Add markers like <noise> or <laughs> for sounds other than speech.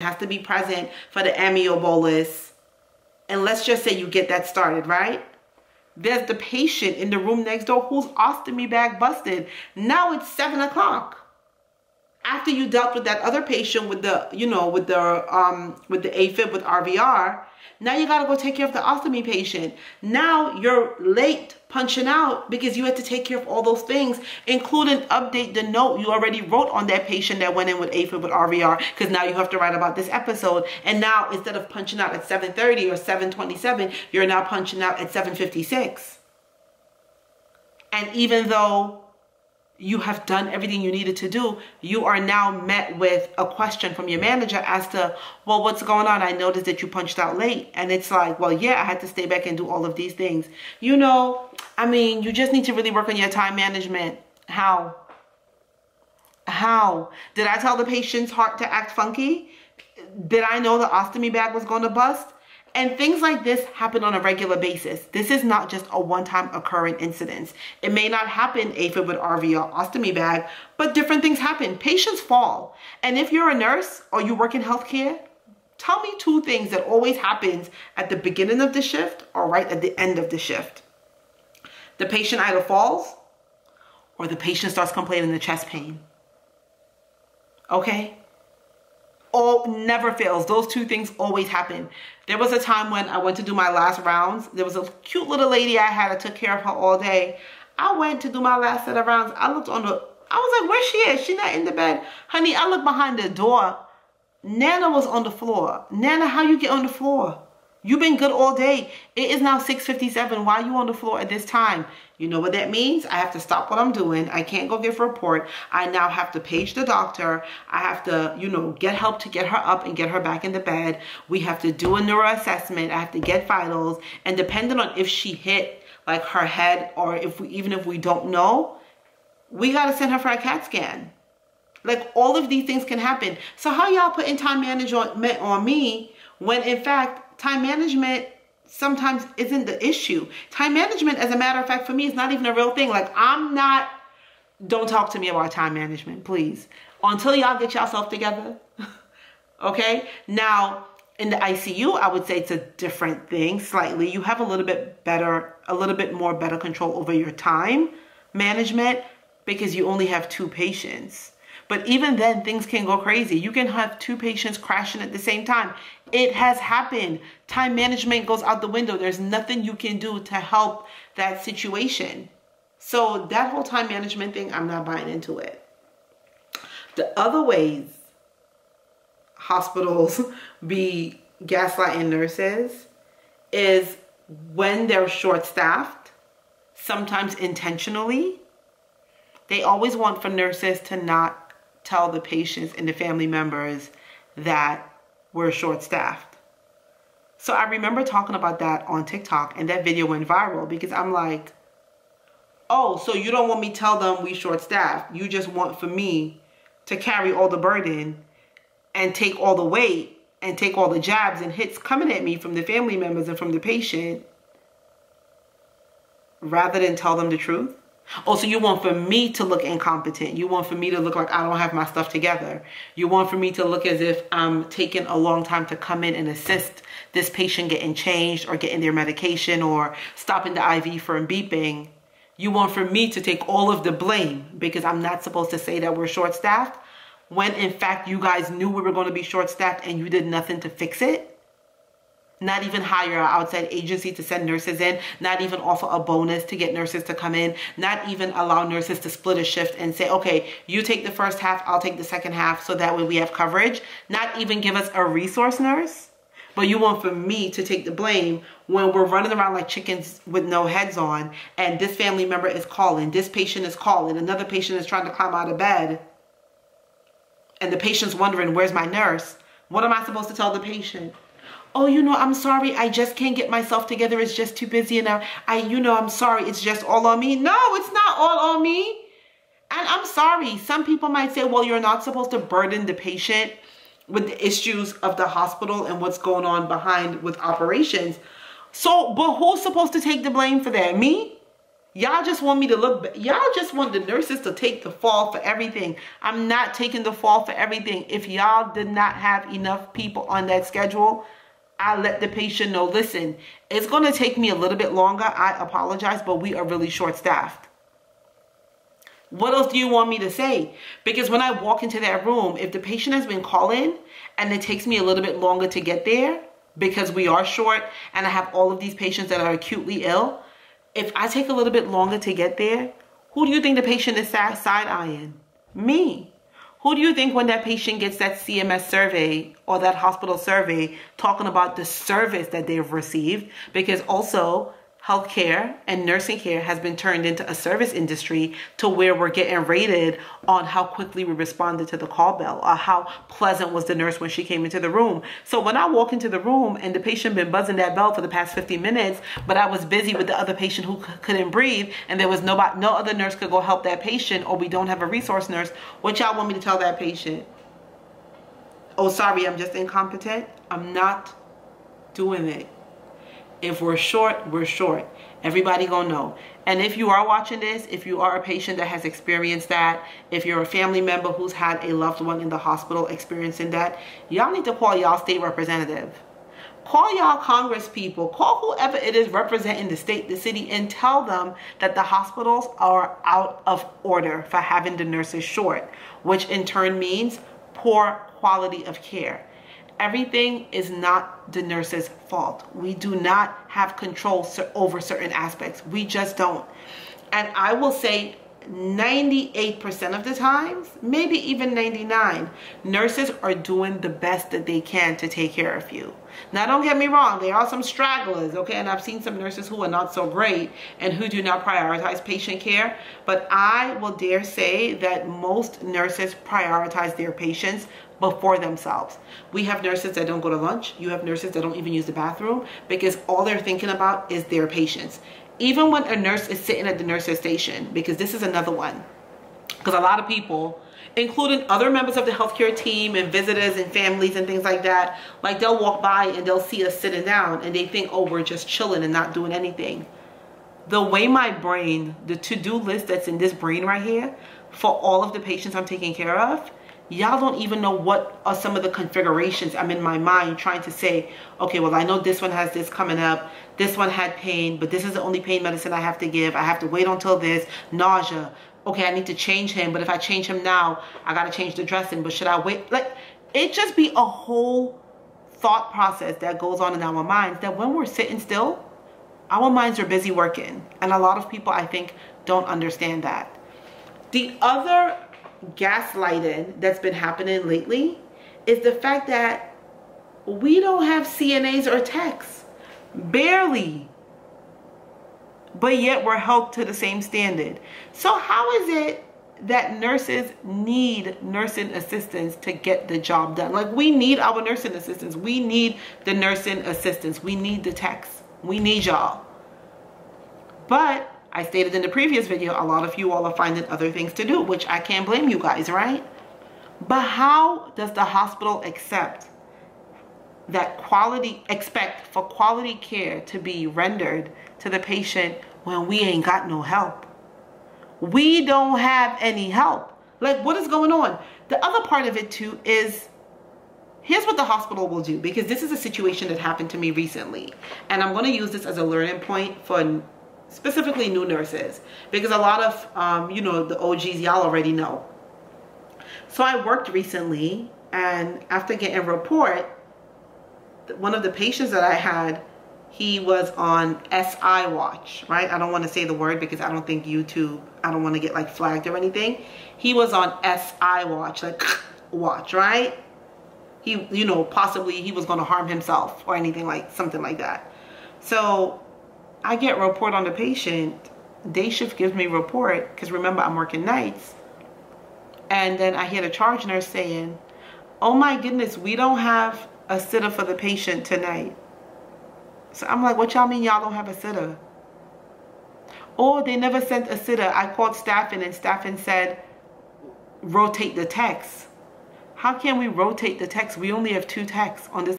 has to be present for the amio bolus. And let's just say you get that started, right? There's the patient in the room next door whose ostomy bag busted. Now it's seven o'clock. After you dealt with that other patient with the, you know, with the um with the AFib with RVR, now you gotta go take care of the ostomy patient. Now you're late punching out because you had to take care of all those things, including update the note you already wrote on that patient that went in with AFib with RVR, because now you have to write about this episode. And now instead of punching out at 7.30 or 7.27, you're now punching out at 7.56. And even though you have done everything you needed to do, you are now met with a question from your manager as to, well, what's going on? I noticed that you punched out late. And it's like, well, yeah, I had to stay back and do all of these things. You know, I mean, you just need to really work on your time management. How? How? Did I tell the patient's heart to act funky? Did I know the ostomy bag was going to bust? And things like this happen on a regular basis. This is not just a one-time occurring incident. It may not happen AFib with RV ostomy bag, but different things happen. Patients fall. And if you're a nurse or you work in healthcare, tell me two things that always happens at the beginning of the shift or right at the end of the shift. The patient either falls or the patient starts complaining of chest pain. Okay? All never fails. Those two things always happen. There was a time when I went to do my last rounds. There was a cute little lady I had. I took care of her all day. I went to do my last set of rounds. I looked on the, I was like, where she is? She not in the bed. Honey, I looked behind the door. Nana was on the floor. Nana, how you get on the floor? You've been good all day. It is now 6.57. Why are you on the floor at this time? You know what that means? I have to stop what I'm doing. I can't go give a report. I now have to page the doctor. I have to, you know, get help to get her up and get her back in the bed. We have to do a neuro assessment. I have to get vitals. And depending on if she hit like her head or if we, even if we don't know, we got to send her for a CAT scan. Like all of these things can happen. So how y'all putting time management on me when in fact time management sometimes isn't the issue. Time management, as a matter of fact, for me, is not even a real thing. Like, I'm not, don't talk to me about time management, please. Until y'all get yourself together. <laughs> okay? Now, in the ICU, I would say it's a different thing slightly. You have a little bit better, a little bit more better control over your time management because you only have two patients. But even then, things can go crazy. You can have two patients crashing at the same time. It has happened. Time management goes out the window. There's nothing you can do to help that situation. So that whole time management thing, I'm not buying into it. The other ways hospitals <laughs> be gaslighting nurses is when they're short-staffed, sometimes intentionally, they always want for nurses to not tell the patients and the family members that we're short-staffed. So I remember talking about that on TikTok and that video went viral because I'm like, oh, so you don't want me tell them we short-staffed. You just want for me to carry all the burden and take all the weight and take all the jabs and hits coming at me from the family members and from the patient rather than tell them the truth. Oh, also, you want for me to look incompetent. You want for me to look like I don't have my stuff together. You want for me to look as if I'm taking a long time to come in and assist this patient getting changed or getting their medication or stopping the IV from beeping. You want for me to take all of the blame because I'm not supposed to say that we're short-staffed when in fact you guys knew we were going to be short-staffed and you did nothing to fix it not even hire an outside agency to send nurses in, not even offer a bonus to get nurses to come in, not even allow nurses to split a shift and say, okay, you take the first half, I'll take the second half, so that way we have coverage, not even give us a resource nurse, but you want for me to take the blame when we're running around like chickens with no heads on and this family member is calling, this patient is calling, another patient is trying to climb out of bed and the patient's wondering, where's my nurse? What am I supposed to tell the patient? Oh, you know, I'm sorry. I just can't get myself together. It's just too busy. And I, I, you know, I'm sorry. It's just all on me. No, it's not all on me. And I'm sorry. Some people might say, well, you're not supposed to burden the patient with the issues of the hospital and what's going on behind with operations. So, but who's supposed to take the blame for that? Me? Y'all just want me to look, y'all just want the nurses to take the fall for everything. I'm not taking the fall for everything. If y'all did not have enough people on that schedule, I let the patient know, listen, it's going to take me a little bit longer. I apologize, but we are really short staffed. What else do you want me to say? Because when I walk into that room, if the patient has been calling and it takes me a little bit longer to get there because we are short and I have all of these patients that are acutely ill, if I take a little bit longer to get there, who do you think the patient is side-eyeing? Me. Who do you think when that patient gets that CMS survey or that hospital survey talking about the service that they've received? Because also healthcare and nursing care has been turned into a service industry to where we're getting rated on how quickly we responded to the call bell or how pleasant was the nurse when she came into the room. So when I walk into the room and the patient been buzzing that bell for the past 50 minutes, but I was busy with the other patient who couldn't breathe and there was nobody, no other nurse could go help that patient or we don't have a resource nurse, what y'all want me to tell that patient? Oh, sorry, I'm just incompetent. I'm not doing it. If we're short, we're short. Everybody gonna know. And if you are watching this, if you are a patient that has experienced that, if you're a family member who's had a loved one in the hospital experiencing that, y'all need to call y'all state representative. Call y'all congress people, call whoever it is representing the state, the city, and tell them that the hospitals are out of order for having the nurses short, which in turn means poor quality of care everything is not the nurse's fault. We do not have control over certain aspects. We just don't. And I will say 98% of the times, maybe even 99, nurses are doing the best that they can to take care of you. Now, don't get me wrong, there are some stragglers, okay? And I've seen some nurses who are not so great and who do not prioritize patient care. But I will dare say that most nurses prioritize their patients before themselves. We have nurses that don't go to lunch. You have nurses that don't even use the bathroom because all they're thinking about is their patients. Even when a nurse is sitting at the nurse's station, because this is another one. Because a lot of people, including other members of the healthcare team and visitors and families and things like that, like they'll walk by and they'll see us sitting down and they think, oh, we're just chilling and not doing anything. The way my brain, the to-do list that's in this brain right here, for all of the patients I'm taking care of, y'all don't even know what are some of the configurations I'm in my mind trying to say, okay, well, I know this one has this coming up. This one had pain, but this is the only pain medicine I have to give. I have to wait until this, nausea. Okay, I need to change him, but if I change him now, I got to change the dressing, but should I wait? Like, it just be a whole thought process that goes on in our minds that when we're sitting still, our minds are busy working. And a lot of people, I think, don't understand that. The other gaslighting that's been happening lately is the fact that we don't have CNAs or techs. Barely. But yet we're held to the same standard. So how is it that nurses need nursing assistants to get the job done? Like we need our nursing assistants. We need the nursing assistants. We need the techs. We need y'all. But I stated in the previous video, a lot of you all are finding other things to do, which I can't blame you guys, right? But how does the hospital accept that quality, expect for quality care to be rendered to the patient when we ain't got no help? We don't have any help. Like what is going on? The other part of it too is here's what the hospital will do because this is a situation that happened to me recently and i'm going to use this as a learning point for specifically new nurses because a lot of um, you know the OGs y'all already know. So I worked recently and after getting a report one of the patients that I had he was on SI watch right? I don't want to say the word because I don't think YouTube I don't want to get like flagged or anything. He was on SI watch like <laughs> watch right? He you know possibly he was going to harm himself or anything like something like that. So I get report on the patient. Day shift gives me report because remember I'm working nights. And then I hear the charge nurse saying, oh my goodness, we don't have a sitter for the patient tonight. So I'm like, what y'all mean y'all don't have a sitter? Oh, they never sent a sitter. I called staffing and staffing said, rotate the techs. How can we rotate the techs? We only have two techs on this